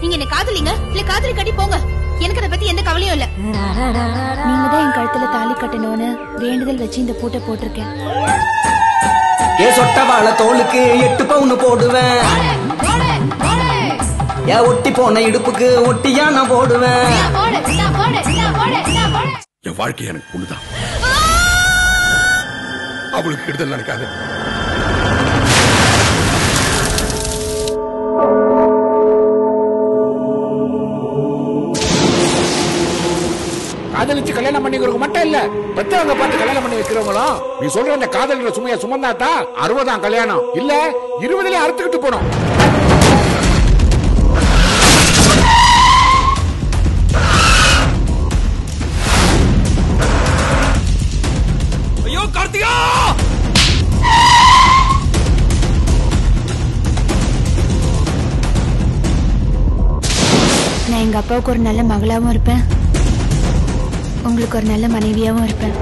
நீங்க என்ன காதலிங்க? இல்ல காதலி கட்டி போங்க. எனக்கு அதை பத்தி எந்த கவலையும் இல்ல. நீங்க தான் என் கழுத்துல தாலி கட்டணும்னு வேண்டுதல் வச்சு இந்த பூட்டை போட்டிருக்கேன். ஏ சொட்ட வாழ தோலுக்கு எட்டு பவுன் போடுவேன். ஏ ஒட்டி போன இடுப்புக்கு ஒட்டியா நான் போடுவேன். என் வாழ்க்கை எனக்கு ஒண்ணுதான். அவளுக்கு கெடுதல் நினைக்காது காதலிச்சு கல்யாணம் பண்ணிக்கிறவங்க மட்டும் இல்ல பெத்தவங்க பார்த்து கல்யாணம் பண்ணி வைக்கிறவங்களும் நீ சொல்ற அந்த காதல்கிற சுமைய சுமந்தாத்தா? அறுபதாம் கல்யாணம். இல்ல இருபதுலயே அறுத்துக்கிட்டு போனோம். ஐயோ கார்த்திகா! நான் எங்க அப்பாவுக்கு ஒரு நல்ல மகளாவும் இருப்பேன். உங்களுக்கு ஒரு நல்ல மனைவியாகவும் இருப்பேன்.